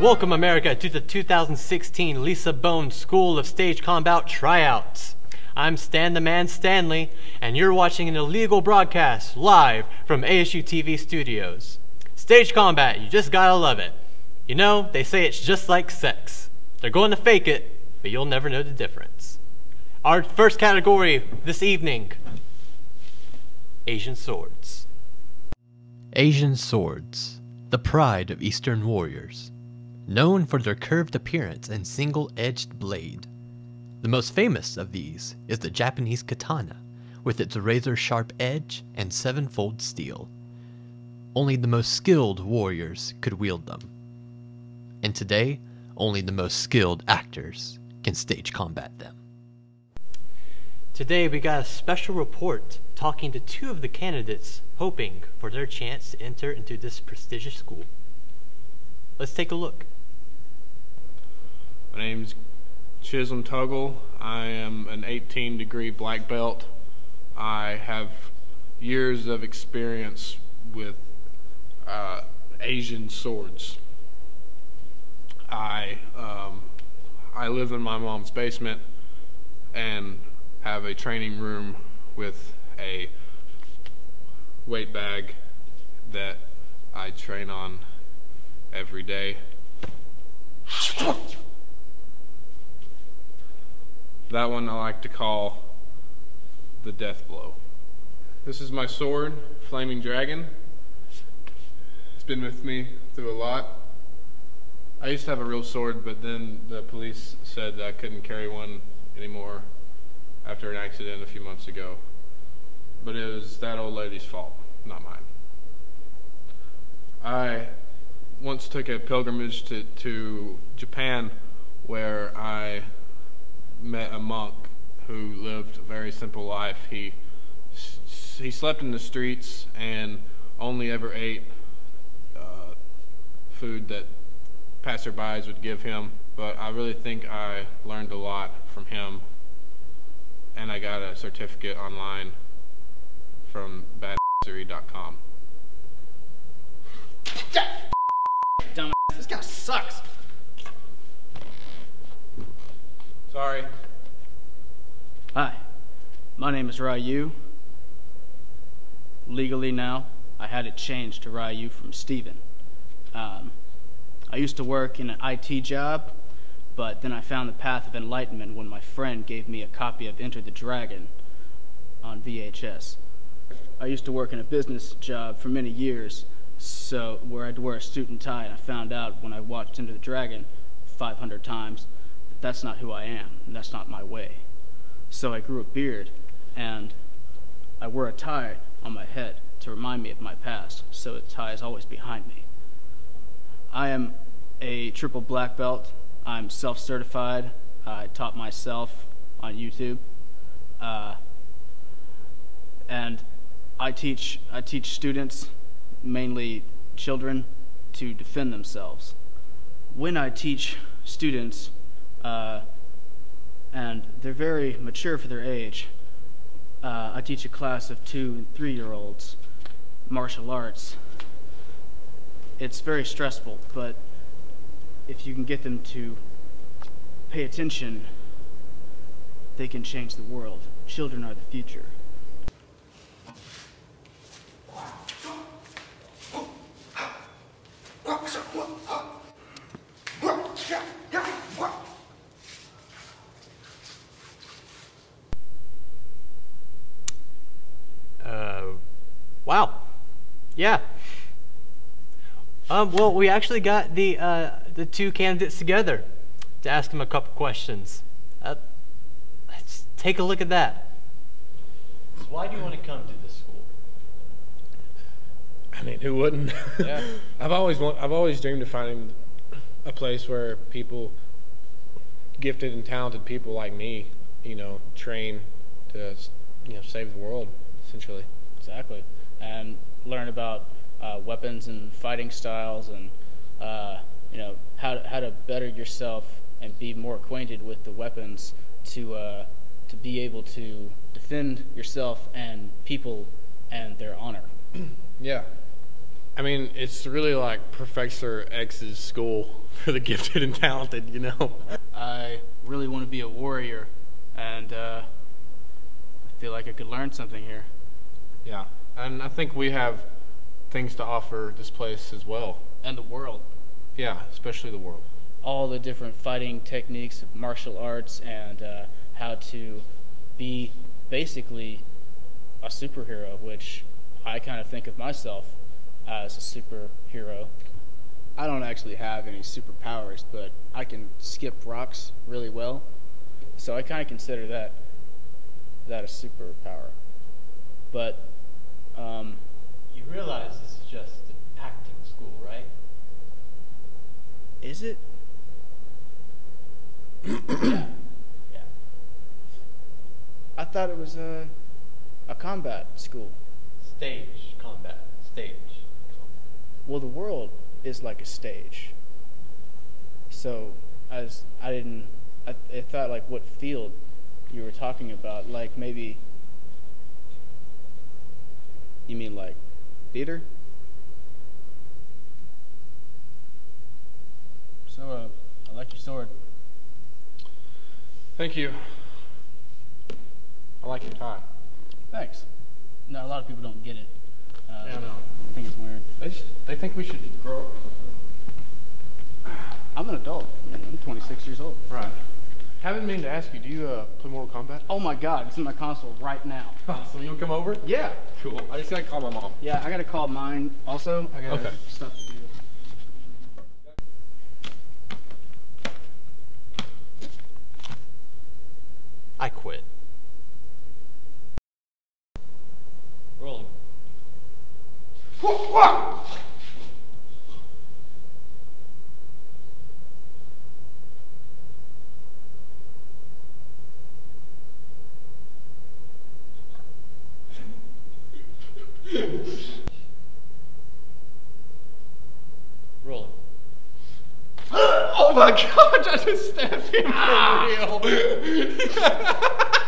Welcome, America, to the 2016 Lisa Bone School of Stage Combat Tryouts. I'm Stan the Man Stanley, and you're watching an illegal broadcast live from ASU TV studios. Stage combat, you just gotta love it. You know, they say it's just like sex. They're going to fake it, but you'll never know the difference. Our first category this evening Asian Swords. Asian Swords, the pride of Eastern warriors. Known for their curved appearance and single edged blade. The most famous of these is the Japanese katana, with its razor sharp edge and seven-fold steel. Only the most skilled warriors could wield them. And today, only the most skilled actors can stage combat them. Today, we got a special report talking to two of the candidates hoping for their chance to enter into this prestigious school. Let's take a look. My name's Chism Tuggle. I am an 18 degree black belt. I have years of experience with uh, Asian swords. I um, I live in my mom's basement and have a training room with a weight bag that I train on every day. That one I like to call the death blow. This is my sword, Flaming Dragon. It's been with me through a lot. I used to have a real sword, but then the police said I couldn't carry one anymore after an accident a few months ago. But it was that old lady's fault, not mine. I once took a pilgrimage to, to Japan a monk who lived a very simple life. He he slept in the streets and only ever ate uh, food that passerbys would give him. But I really think I learned a lot from him, and I got a certificate online from badassery.com. Dumbass, this guy sucks. Sorry. Hi, my name is Ryu. Legally now, I had it changed to Ryu from Steven. Um, I used to work in an IT job, but then I found the path of enlightenment when my friend gave me a copy of Enter the Dragon on VHS. I used to work in a business job for many years, so where I'd wear a suit and tie, and I found out when I watched Enter the Dragon 500 times that that's not who I am, and that's not my way. So I grew a beard, and I wear a tie on my head to remind me of my past, so the tie is always behind me. I am a triple black belt. I'm self-certified. I taught myself on YouTube. Uh, and I teach, I teach students, mainly children, to defend themselves. When I teach students, uh, and they're very mature for their age, uh, I teach a class of two and three year olds martial arts. It's very stressful, but if you can get them to pay attention, they can change the world. Children are the future. Uh, wow. Yeah. Um, well, we actually got the uh, the two candidates together to ask them a couple questions. Uh, let's take a look at that. Why do you want to come to this school? I mean, who wouldn't? Yeah. I've always want, I've always dreamed of finding a place where people, gifted and talented people like me, you know, train to, you know, save the world, essentially. Exactly. And learn about uh, weapons and fighting styles and, uh, you know, how to, how to better yourself and be more acquainted with the weapons to, uh, to be able to defend yourself and people and their honor. Yeah. I mean, it's really like Professor X's school for the gifted and talented, you know. I really want to be a warrior, and uh, I feel like I could learn something here. Yeah, and I think we have things to offer this place as well. And the world. Yeah, especially the world. All the different fighting techniques martial arts and uh, how to be basically a superhero, which I kind of think of myself as a superhero. I don't actually have any superpowers, but I can skip rocks really well. So I kind of consider that that a superpower. But um, You realize this is just an acting school, right? is it? Yeah. I thought it was a a combat school. Stage combat. Stage. Well, the world is like a stage. So, as I didn't, I, I thought like what field you were talking about. Like maybe. You mean like theater? So, uh, I like your sword. Thank you. I like your tie. Thanks. No, a lot of people don't get it. Uh, Yeah, I know. I think it's weird. They, just, they think we should grow up. I'm an adult. I'm 26 years old. Right. Haven't mean to ask you, do you uh, play Mortal Kombat? Oh my God! It's in my console right now. so you'll come over? Yeah. Cool. I just gotta call my mom. Yeah, I gotta call mine. Also, I got Okay. stuff to do. I quit. Rolling. Rolling. Oh my god, I just stabbed him for real.